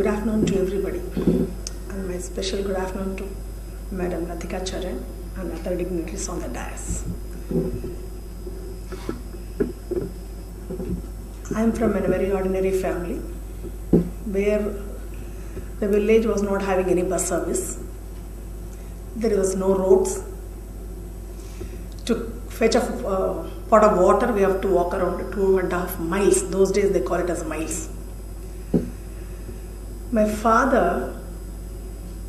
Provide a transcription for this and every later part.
Good afternoon to everybody, and my special good afternoon to Madam Latika Charan and other dignitaries on the dais. I am from a very ordinary family where the village was not having any bus service. There was no roads. To fetch a uh, pot of water, we have to walk around two and a half miles. Those days they call it as miles. My father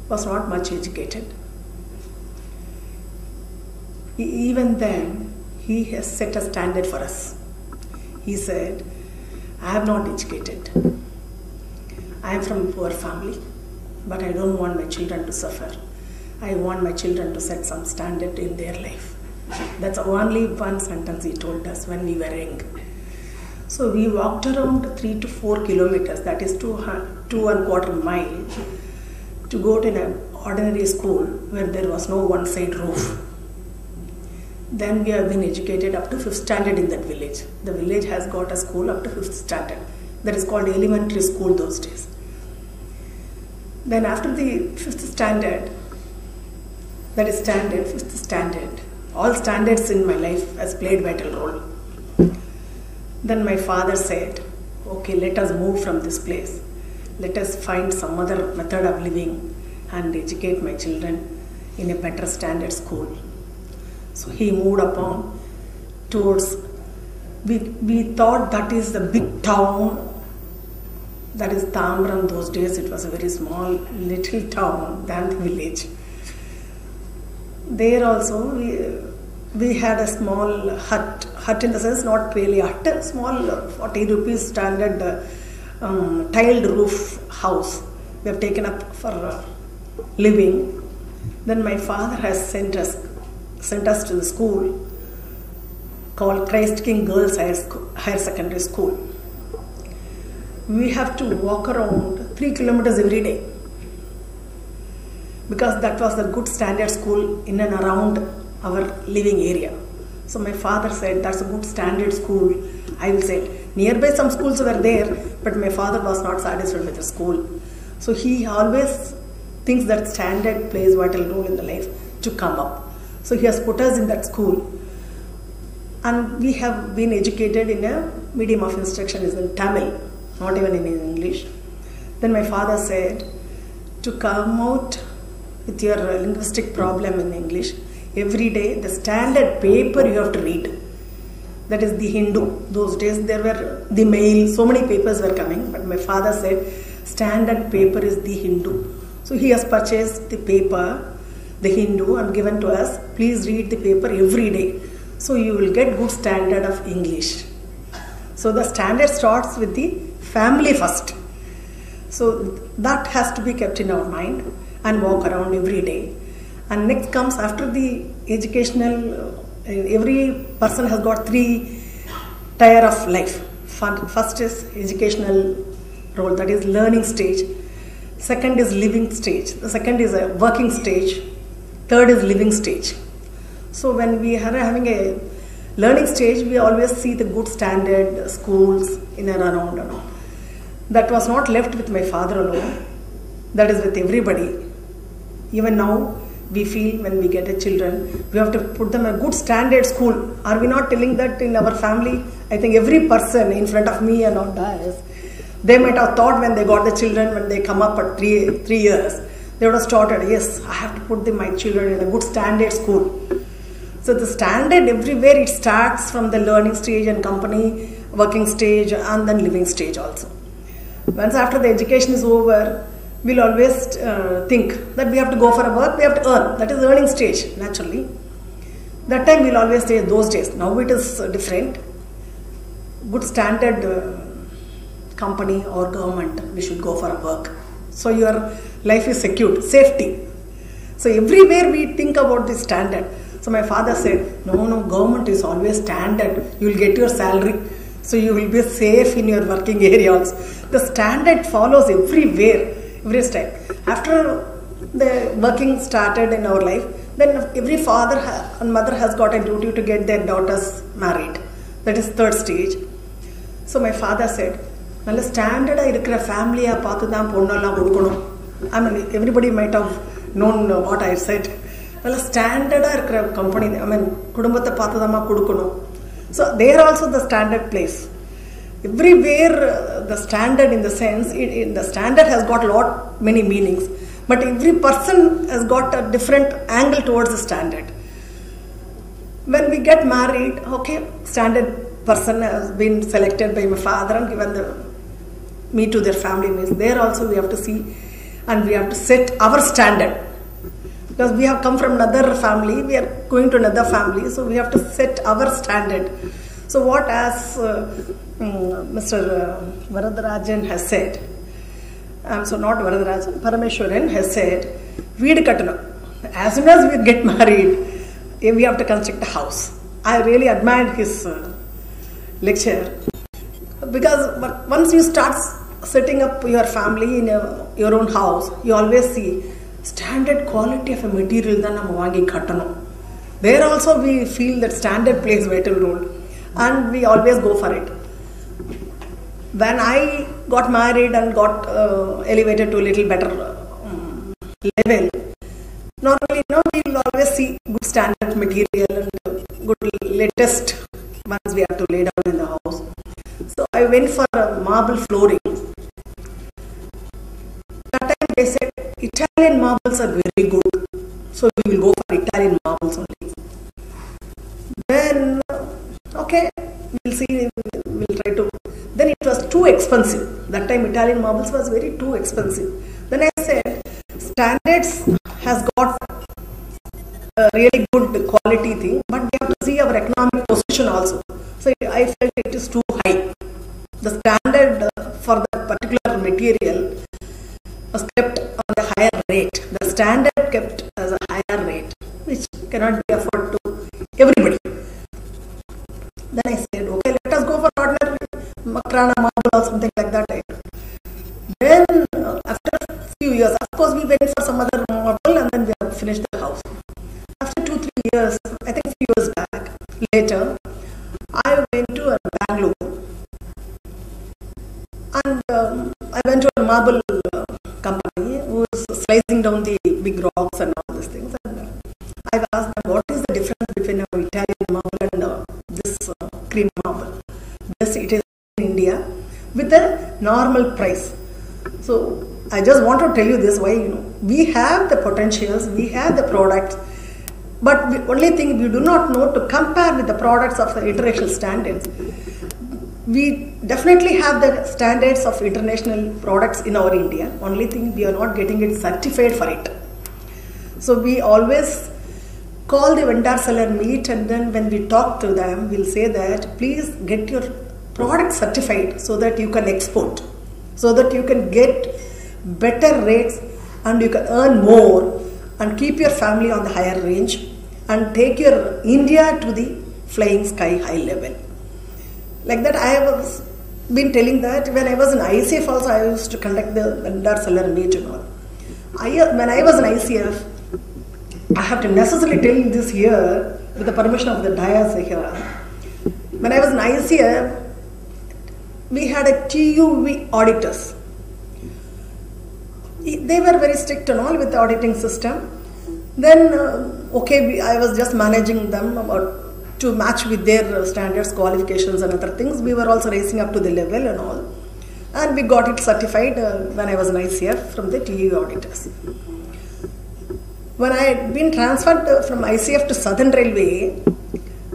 was not much educated. Even then, he has set a standard for us. He said, I am not educated. I am from a poor family, but I don't want my children to suffer. I want my children to set some standard in their life. That's only one sentence he told us when we were young. So we walked around three to four kilometers, that is two, hun- two and quarter mile, to go to an ordinary school where there was no one side roof. Then we have been educated up to fifth standard in that village. The village has got a school up to fifth standard. That is called elementary school those days. Then after the fifth standard, that is standard, fifth standard, all standards in my life has played vital role. Then my father said, okay, let us move from this place. Let us find some other method of living and educate my children in a better standard school. So he moved upon towards, we, we thought that is the big town, that is Tambaram those days, it was a very small little town than the village. There also we, we had a small hut, hut in the sense not really a hut, small uh, 40 rupees standard uh, um, tiled roof house we have taken up for uh, living. Then my father has sent us sent us to the school called Christ King Girls Higher, School, Higher Secondary School. We have to walk around three kilometers every day because that was the good standard school in and around our living area. So my father said that's a good standard school. I will say nearby some schools were there, but my father was not satisfied with the school. So he always thinks that standard plays vital role in the life to come up. So he has put us in that school. And we have been educated in a medium of instruction is in Tamil, not even in English. Then my father said, to come out with your linguistic problem in English, every day the standard paper you have to read. That is the Hindu. Those days there were the mail, so many papers were coming, but my father said standard paper is the Hindu. So he has purchased the paper, the Hindu, and given to us. Please read the paper every day. So you will get good standard of English. So the standard starts with the family first. So that has to be kept in our mind and walk around every day. And next comes after the educational, uh, every person has got three tier of life. First is educational role, that is learning stage. Second is living stage. The second is a working stage. Third is living stage. So when we are having a learning stage, we always see the good standard schools in and around and all. That was not left with my father alone. That is with everybody. Even now, we feel when we get a children, we have to put them in a good standard school. Are we not telling that in our family? I think every person in front of me and on dais, they might have thought when they got the children, when they come up at three, three years, they would have started, yes, I have to put the, my children in a good standard school. So the standard everywhere it starts from the learning stage and company working stage and then living stage also. Once after the education is over, we'll always uh, think that we have to go for a work, we have to earn. That is earning stage naturally. That time we'll always say those days. Now it is uh, different. Good standard uh, company or government, we should go for a work. So your life is secured, safety. So everywhere we think about the standard. So my father said, no, no, government is always standard. You will get your salary. So you will be safe in your working area also. The standard follows everywhere, every step. After the working started in our life, then every father ha- and mother has got a duty to get their daughters married. That is third stage. So my father said, நல்ல ஸ்டாண்டர்டாக இருக்கிற ஃபேமிலியாக பார்த்து தான் பொண்ணெல்லாம் கொடுக்கணும் ஐ மீன் everybody might have known what I said நல்ல ஸ்டாண்டர்டாக இருக்கிற கம்பெனி ஐ மீன் குடும்பத்தை பார்த்து தான் கொடுக்கணும் so there also the standard plays everywhere uh, the standard in the sense it, it, the standard has got a lot many meanings but every person has got a different angle towards the standard. When we get married okay standard person has been selected by my father and given the me to their family means there also we have to see and we have to set our standard. Because we have come from another family we are going to another family so we have to set our standard. So what as uh, mm, mr uh, varadarajan has said um, so not varadarajan parameshwaran has said வீடு கட்டணும் as soon as we get married eh, we have to construct a house i really admired his uh, lecture because but once you start setting up your family in a, your own house you always see standard quality of a material தான் நம்ம வாங்கி கட்டணும் there also we feel that standard plays vital role and we always go for it when i got married and got uh, elevated to a little better um, level normally you know we will always see good standard material and good latest ones we have to lay down in the house so I went for a marble flooring. That time they said Italian marbles are very good, so we will go for Italian marbles only. Then, okay, we'll see, we'll try to. It was too expensive. That time Italian marbles was very too expensive. Then I said, standards has got a really good quality thing, but we have to see our economic position also. So I felt it is too high. The standard for the particular material was kept on the higher rate. The standard kept as a higher rate, which cannot be afforded to everybody. Makrana marble or something like that. Then uh, after a few years, of course, we went for some other marble and then we have finished the house. After two, three years, I think few years back, later, I went to Bangalore and um, I went to a marble uh, company who was slicing down the big rocks and all these things. And uh, I asked them, what is the difference between an Italian marble and uh, this uh, cream marble? Yes, it is in India a normal price. So I just want to tell you this why you know we have the potentials, we have the products, but the only thing we do not know to compare with the products of the international standards we definitely have the standards of international products in our India. Only thing we are not getting it certified for it. So we always call the vendor seller meet and then when we talk to them, we'll say that please get your product certified so that you can export, so that you can get better rates and you can earn more and keep your family on the higher range and take your India to the flying sky high level. Like that i have been telling that when i was in icf also i used to conduct the vendor seller meet and all. I, when i was in icf i have to necessarily tell this here with the permission of the dais here. When i was in icf we had a tuv auditors they were very strict and all with the auditing system then uh, okay we, i was just managing them about to match with their standards, qualifications, and other things. We were also raising up to the level and all. And we got it certified uh, when I was in ICF from the TUV auditors. When I had been transferred uh, from ICF to Southern Railway,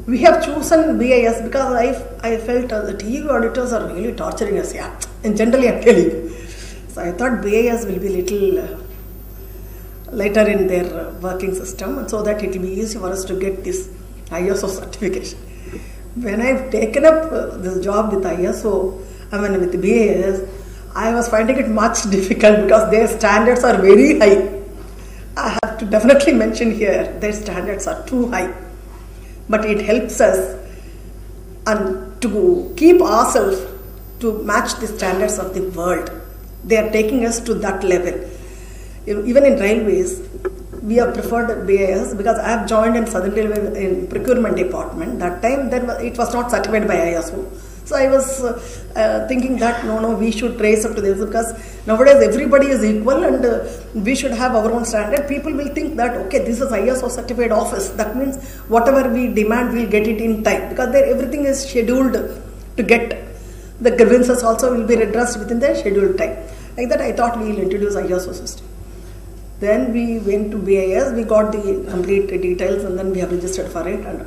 we have chosen BIS because I, I felt uh, the TUV auditors are really torturing us. Yeah, and generally I'm telling you. So I thought BIS will be little later in their working system so that it will be easy for us to get this ISO certification. When I've taken up uh, this job with ISO, I mean with BIS, I was finding it much difficult because their standards are very high. I have to definitely mention here their standards are too high, but it helps us and to keep ourselves to match the standards of the world. They are taking us to that level. Even in railways, we have preferred BIS because I have joined in Southern Railway in procurement department. That time then it was not certified by ISO. So I was uh, uh, thinking that no, no, we should trace up to this because nowadays everybody is equal and uh, we should have our own standard. People will think that okay, this is ISO certified office. That means whatever we demand, we'll get it in time because there everything is scheduled to get. The grievances also will be redressed within the scheduled time. Like that, I thought we will introduce ISO system. Then we went to BIS, we got the complete details and then we have registered for it. And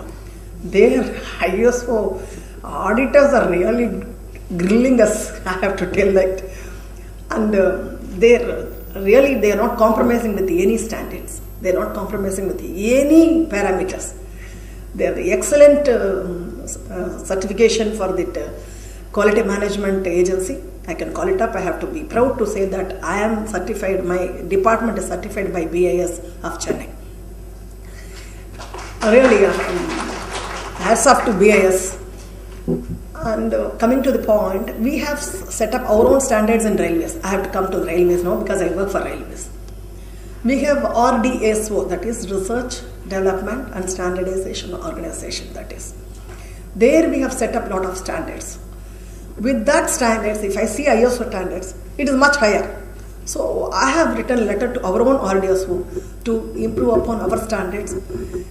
their ISO auditors are really grilling us, I have to tell that. And uh, they're really, they are not compromising with any standards. They are not compromising with any parameters. They are the excellent uh, uh, certification for the uh, quality management agency. I can call it up. I have to be proud to say that I am certified, my department is certified by BIS of Chennai. Really, um, hats off to BIS. And uh, coming to the point, we have set up our own standards in railways. I have to come to railways now because I work for railways. We have RDSO, that is Research, Development and Standardization Organization, that is. There we have set up a lot of standards. With that standards, if I see ISO standards, it is much higher. So I have written a letter to our own RDSO to improve upon our standards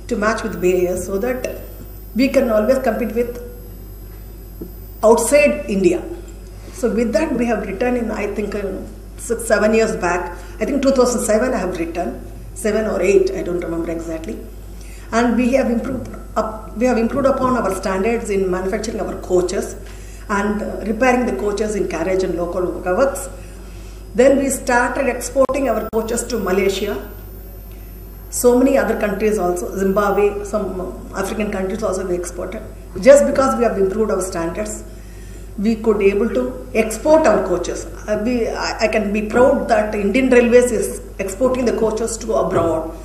to match with BIS so that we can always compete with outside India. So with that we have written in I think uh, six seven years back. I think 2007 I have written seven or eight I don't remember exactly, and we have improved up we have improved upon our standards in manufacturing our coaches and uh, repairing the coaches in carriage and local works. Then we started exporting our coaches to Malaysia, so many other countries also, Zimbabwe, some African countries also we exported. Just because we have improved our standards, we could able to export our coaches. I, be, I, can be proud that Indian Railways is exporting the coaches to abroad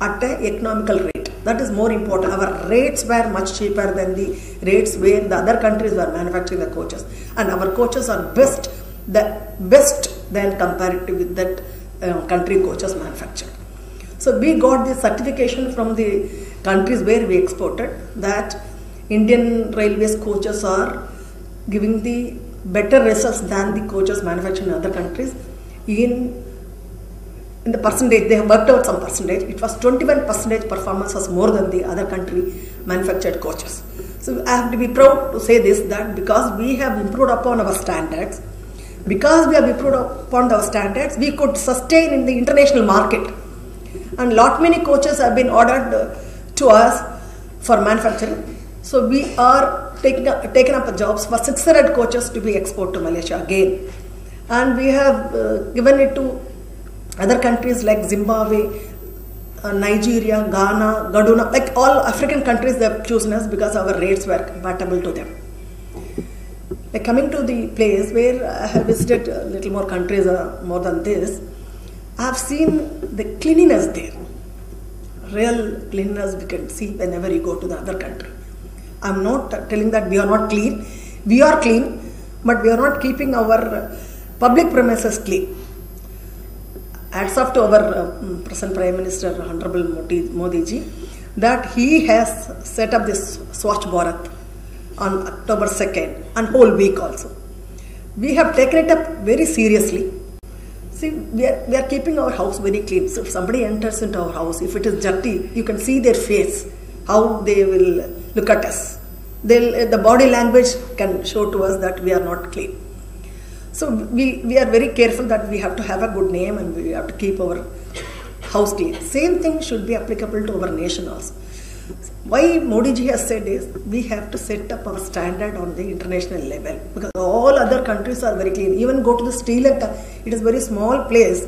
at an economical rate. That is more important. Our rates were much cheaper than the rates where the other countries were manufacturing the coaches, and our coaches are best, the best than comparative with that uh, country coaches manufactured. So we got the certification from the countries where we exported that Indian Railways coaches are giving the better results than the coaches manufactured in other countries. In in the percentage they have worked out some percentage. It was 21 percentage performance was more than the other country manufactured coaches. So i have to be proud to say this that because we have improved upon our standards because we have improved upon our standards we could sustain in the international market and lot many coaches have been ordered uh, to us for manufacturing so we are taking up, taken up jobs for 600 coaches to be exported to malaysia again and we have uh, given it to other countries like Zimbabwe, uh, Nigeria, Ghana, Gaduna, like all African countries they have chosen us because our rates were compatible to them. Like coming to the place where I have visited a little more countries, uh, more than this, I have seen the cleanliness there. Real cleanliness we can see whenever you go to the other country. I'm not telling that we are not clean. We are clean, but we are not keeping our public premises clean hats off to our uh, present Prime Minister Honorable Modi ji that he has set up this Swachh Bharat on October 2nd and whole week also. We have taken it up very seriously. See, we are, we are keeping our house very clean. So if somebody enters into our house, if it is dirty, you can see their face, how they will look at us. They'll, uh, the body language can show to us that we are not clean. So we, we are very careful that we have to have a good name and we have to keep our house clean. Same thing should be applicable to our nation also. Why Modi ji has said is we have to set up our standard on the international level because all other countries are very clean. Even go to the Sri Lanka, it is very small place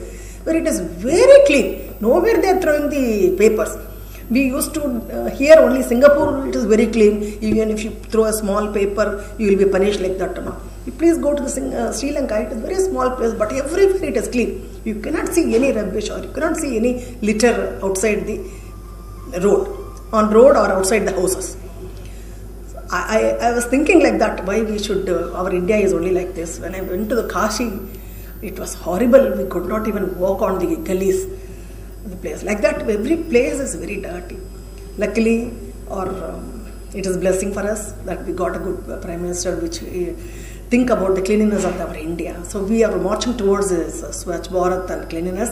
where it is very clean. Nowhere they are throwing the papers. We used to uh, only Singapore. It is very clean. Even if you throw a small paper, you will be punished like that. No? You please go to the Sing- uh, Sri Lanka. It is very small place, but everywhere it is clean. You cannot see any rubbish or you cannot see any litter outside the road, on road or outside the houses. I, I, I was thinking like that. Why we should? Uh, our India is only like this. When I went to the Kashi, it was horrible. We could not even walk on the gullies the place like that every place is very dirty luckily or um, it is blessing for us that we got a good uh, prime minister which uh, think about the cleanliness of our India. So we are marching towards this uh, Swachh Bharat and cleanliness.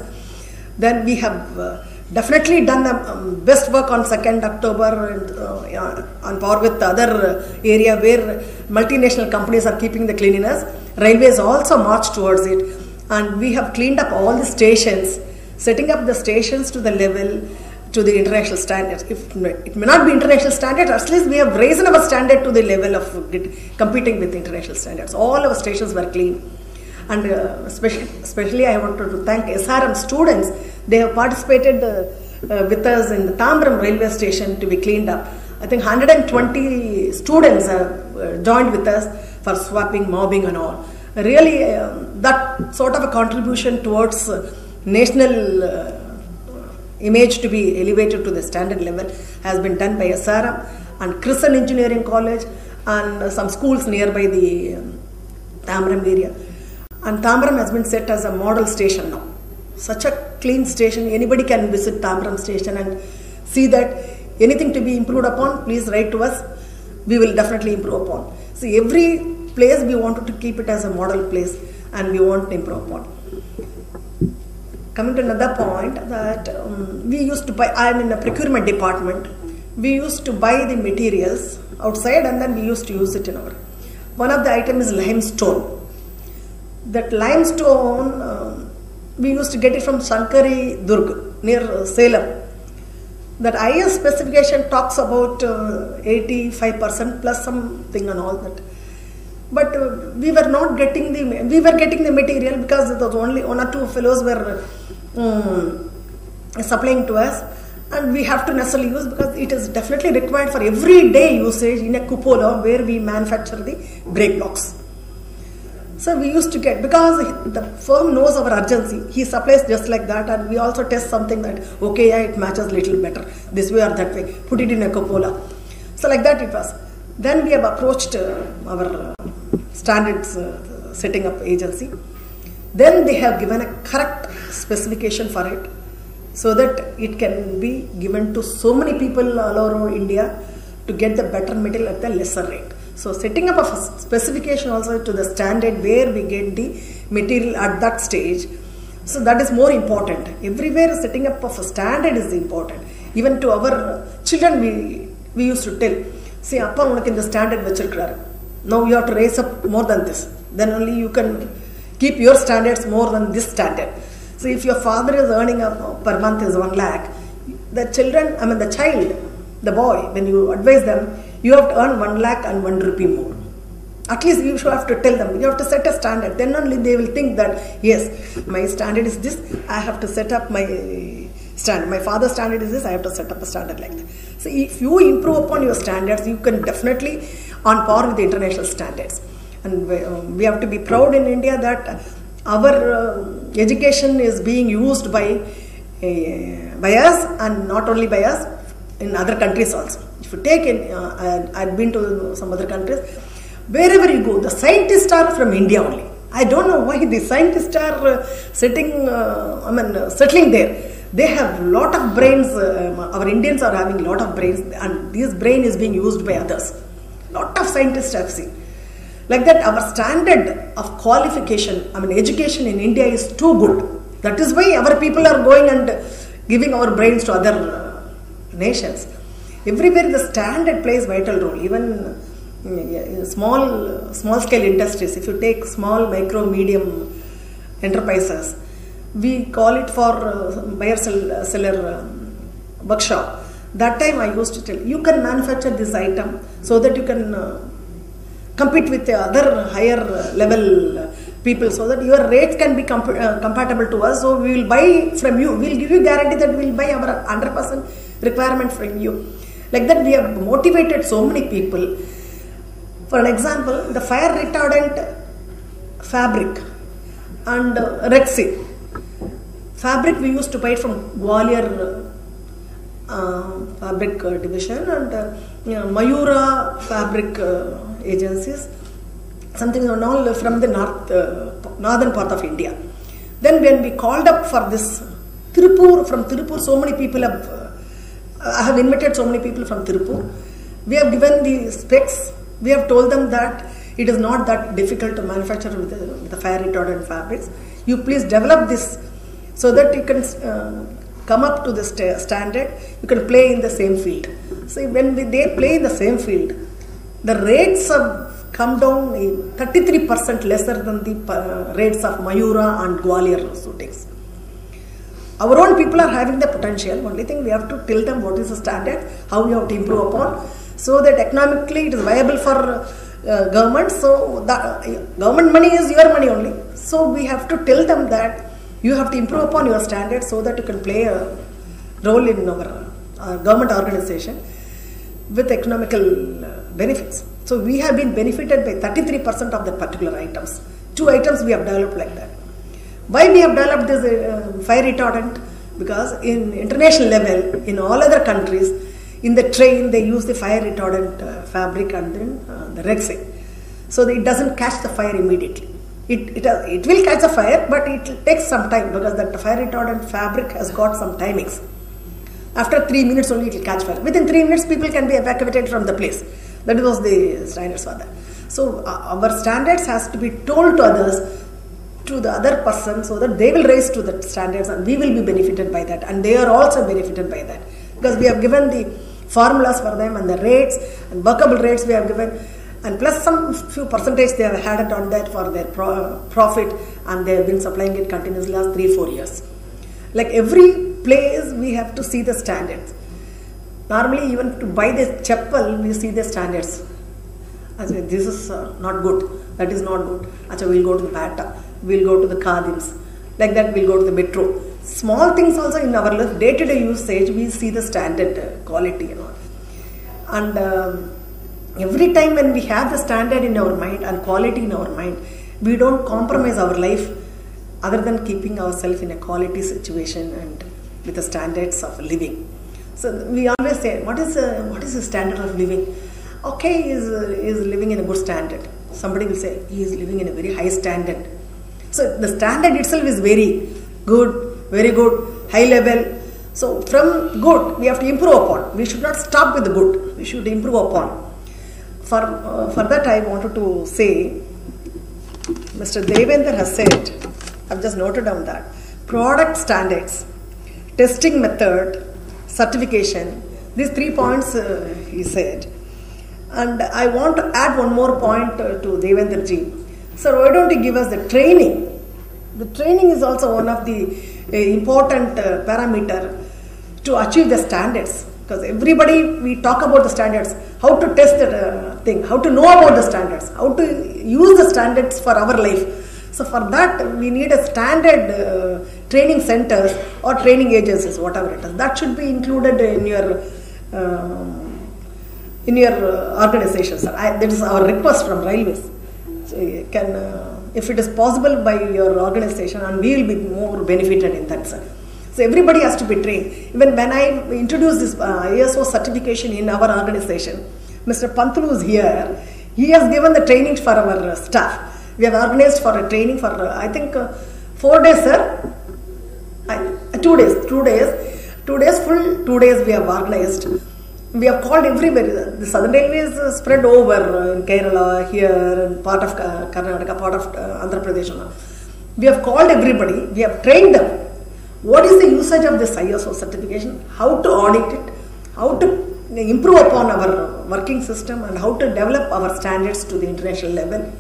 Then we have uh, definitely done the um, best work on 2nd October and uh, on par with the other area where multinational companies are keeping the cleanliness. Railways also march towards it and we have cleaned up all the stations, setting up the stations to the level to the international standards. If it may not be international standard, at least we have raised our standard to the level of competing with international standards. All our stations were clean. And uh, especially, especially, I wanted to thank SRM students. They have participated uh, uh, with us in the Tambaram railway station to be cleaned up. I think 120 students have uh, joined with us for swapping, mobbing, and all. Really, um, that sort of a contribution towards uh, national image to be elevated to the standard level has been done by SRM and Christian Engineering College and some schools nearby the um, Tambaram area. And Tambaram has been set as a model station now. Such a clean station, anybody can visit Tambaram station and see that anything to be improved upon, please write to us. We will definitely improve upon. See, every place we wanted to keep it as a model place and we want to improve upon coming to another point that um, we used to buy i'm in a procurement department we used to buy the materials outside and then we used to use it in our one of the item is limestone that limestone um, we used to get it from shankari durg near uh, salem. That is specification talks about uh, 85% plus something and all that. But uh, we were not getting the we were getting the material because there was only one or two fellows were um, supplying to us. And we have to necessarily use because it is definitely required for everyday usage in a cupola where we manufacture the brake blocks so we used to get because the firm knows our urgency he supplies just like that and we also test something that okay yeah it matches little better this way or that way put it in a cupola. So like that it was. Then we have approached uh, our uh, standards uh, setting up agency. Then they have given a correct specification for it so that it can be given to so many people all over India to get the better metal at the lesser rate. So setting up a specification also to the standard where we get the material at that stage. So that is more important. Everywhere setting up of a standard is important. Even to our children we, we used to tell, see Appa unak in the standard vachirukkarar. Now you have to raise up more than this. Then only you can keep your standards more than this standard. So if your father is earning up per month is 1 lakh, the children, I mean the child, the boy, when you advise them, you have to earn 1 lakh and 1 rupee more. At least you should have to tell them. You have to set a standard. Then only they will think that yes my standard is this. I have to set up my standard. My father's standard is this. I have to set up a standard like that. So if you improve upon your standards you can definitely on par with the international standards. And we, um, have to be proud in india that our uh, education is being used by uh, by us and not only by us in other countries also you take uh, i've been to some other countries. Wherever you go the scientists are from india only. I don't know why the scientists are uh, sitting uh, i mean uh, settling there. They have a lot of brains uh, our indians are having a lot of brains and this brain is being used by others. Lot of scientists i've seen. Like that our standard of qualification i mean education in india is too good. That is why our people are going and giving our brains to other uh, nations everywhere the standard plays vital role. Even uh, small small scale industries if you take small micro medium enterprises we call it for uh, buyer seller um, workshop. That time i used to tell you can manufacture this item so that you can uh, compete with the other higher level people so that your rates can be comp- uh, compatible to us. So we will buy from you. We will give you guarantee that we will buy our 100% requirement from you like that we have motivated so many people. For an example the fire retardant fabric and uh, rexy fabric we used to buy from gwalior uh, fabric uh, division and uh, you know, mayura fabric uh, agencies. Something and all from the north uh, northern part of india. Then when we called up for this tirupur from tirupur so many people have uh, i have invited so many people from tirupur We have given the specs. We have told them that it is not that difficult to manufacture with the, with the fire retardant fabrics. You please develop this so that you can uh, come up to the sta- standard. You can play in the same field. So when we, they play in the same field, the rates have come down 33% lesser than the uh, rates of Mayura and Gwalior Suitings. Our own people are having the potential. Only thing we have to tell them what is the standard, how we have to improve upon, so that economically it is viable for uh, government. So the uh, government money is your money only. So we have to tell them that you have to improve upon your standards so that you can play a role in our uh, government organization with economical uh, benefits. So we have been benefited by 33% of the particular items. Two items we have developed like that. Why we have developed this uh, fire retardant? Because in international level, in all other countries, in the train they use the fire retardant uh, fabric and then uh, the Rexine. So it doesn't catch the fire immediately. It, it, uh, it will catch the fire, but it takes some time because that fire retardant fabric has got some timings. After three minutes only it will catch fire. Within three minutes, people can be evacuated from the place. That was the standards for that. So uh, our standards has to be told to others, to the other person, so that they will raise to the standards and we will be benefited by that, and they are also benefited by that. Because we have given the formulas for them and the rates and workable rates we have given. And plus some few percentage they have had it on that for their pro- profit and they have been supplying it continuously last three four years. Like every place we have to see the standards. Normally even to buy the chapel we see the standards. I say this is uh, not good. That is not good. Achha, we'll go to the bata we'll go to the khadims like that we'll go to the metro. Small things also in our life day-to-day usage we see the standard quality and all. And um, every time when we have the standard in our mind and quality in our mind we don't compromise our life other than keeping ourselves in a quality situation and with the standards of living. So we always say what is uh, what is the standard of living? Okay is uh, is living in a good standard. Somebody will say he is living in a very high standard so the standard itself is very good very good high level. So from good we have to improve upon. We should not stop with the good. We should improve upon. For uh, for that i wanted to say mr devendra has said i've just noted down that product standards testing method certification these three points uh, he said. And i want to add one more point uh, to devendra ji. Sir why don't you give us the training the training is also one of the uh, important uh, parameter to achieve the standards. Because everybody we talk about the standards. How to test the uh, thing how to know about the standards how to use the standards for our life. So for that we need a standard uh, training centers or training agencies whatever it is. That should be included in your um, in your uh, organization sir. I, that is our request from railways. So you can uh, if it is possible by your organization and we will be more benefited in that sir so everybody has to be trained. Even when I introduced this uh, ISO certification in our organization, Mr. Pantulu is here. He has given the training for our uh, staff. We have organized for a training for uh, I think uh, four days, sir. I, two days, two days, two days full. Two days we have organized. We have called everywhere. The Southern Railway is uh, spread over uh, in Kerala, here, and part of Karnataka, part of uh, Andhra Pradesh. We have called everybody. We have trained them what is the usage of this ISO certification, how to audit it, how to improve upon our working system and how to develop our standards to the international level.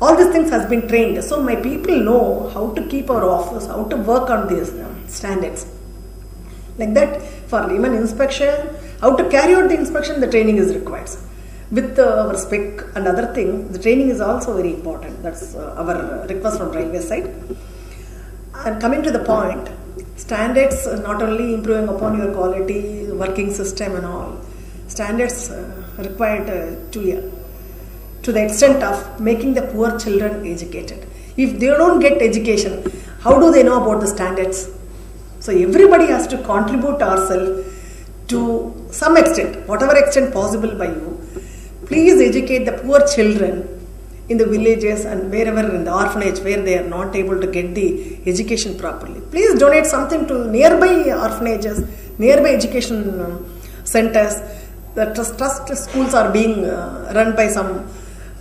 All these things has been trained. So my people know how to keep our office, how to work on these uh, standards. Like that, for even inspection, how to carry out the inspection, the training is required. With uh, our spec and other thing, the training is also very important. That's uh, our request from railway side. And coming to the point, standards uh, not only improving upon your quality, working system and all, standards uh, required uh, to, to the extent of making the poor children educated. If they don't get education, how do they know about the standards? So everybody has to contribute ourselves to some extent, whatever extent possible by you. Please educate the poor children in the villages and wherever in the orphanage where they are not able to get the education properly. Please donate something to nearby orphanages, nearby education um, centers. the trust, trust schools are being uh, run by some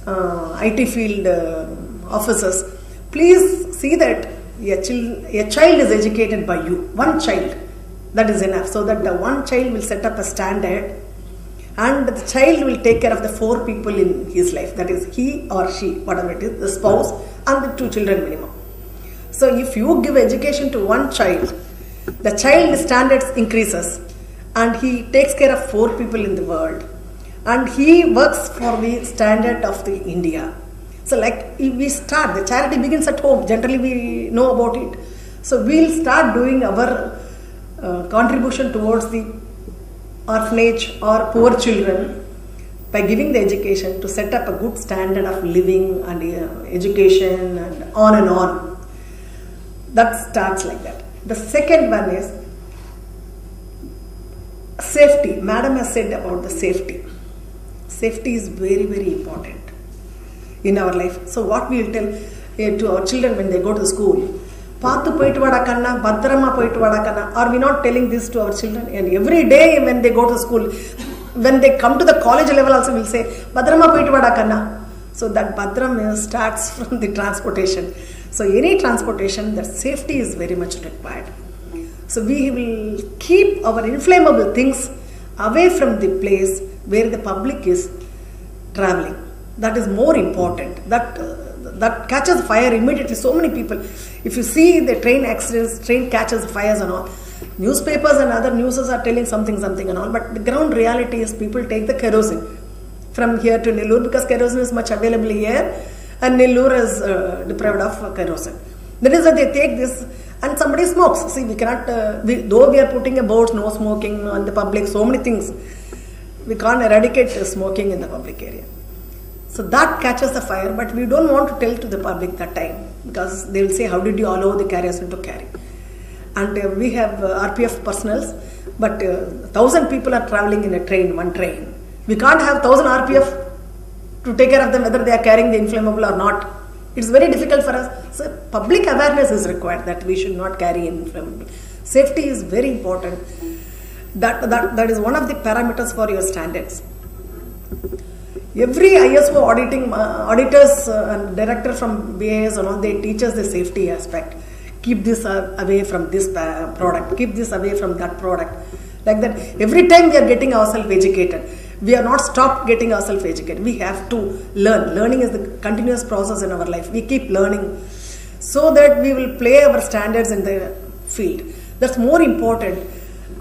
uh, IT field uh, officers. Please see that a, a child is educated by you, one child. That is enough. So that the one child will set up a standard and the child will take care of the four people in his life. That is he or she, whatever it is, the spouse and the two children minimum. So if you give education to one child, the child standards increases and he takes care of four people in the world and he works for the standard of the India. So like if we start, the charity begins at home. Generally we know about it. So we'll start doing our uh, contribution towards the orphanage or poor children by giving the education to set up a good standard of living and uh, education and on and on. That starts like that. The second one is safety. Madam has said about the safety. Safety is very, very important in our life. So, what we will tell uh, to our children when they go to school, பார்த்து போயிட்டு வாடா கண்ணா பத்திரமா போயிட்டு வாடா கண்ணா R we not telling this to our children and every day when they go to school when they come to the college level also will say பத்திரமா போயிட்டு வாடா கண்ணா so that பத்ரம் starts from the transportation so any transportation that safety is very much required. So we will keep our inflammable things away from the place where the public is traveling. That is more important. That uh, that catches fire immediately. So many people. If you see the train accidents, train catches fires and all. Newspapers and other newses are telling something, something and all. But the ground reality is people take the kerosene from here to Nellore because kerosene is much available here, and Nellore is uh, deprived of kerosene. That is why they take this and somebody smokes. See, we cannot, uh, we, though we are putting a board, no smoking on the public, so many things, we can't eradicate smoking in the public area. So that catches the fire, but we don't want to tell to the public that time because they will say, How did you allow the kerosene to carry? And uh, we have uh, RPF personals, but uh, thousand people are traveling in a train, one train. We can't have thousand RPF to take care of them whether they are carrying the inflammable or not. It's very difficult for us. So public awareness is required that we should not carry inflammable. Safety is very important. That, that, that is one of the parameters for your standards. Every ISO auditing uh, auditors uh, and director from BIS and all they teach us the safety aspect. Keep this uh, away from this pa- product. Keep this away from that product. Like that. Every time we are getting ourselves educated. We are not stopped getting ourselves educated. We have to learn. Learning is the continuous process in our life. We keep learning so that we will play our standards in the field. That's more important.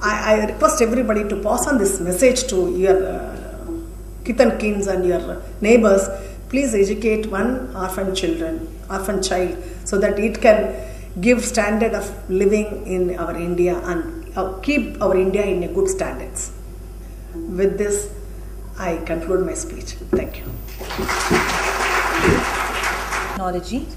I, I request everybody to pass on this message to your uh, kith and and your neighbors. Please educate one orphan children, orphan child, so that it can give standard of living in our India and uh, keep our India in a good standards. With this, I conclude my speech. Thank you. technology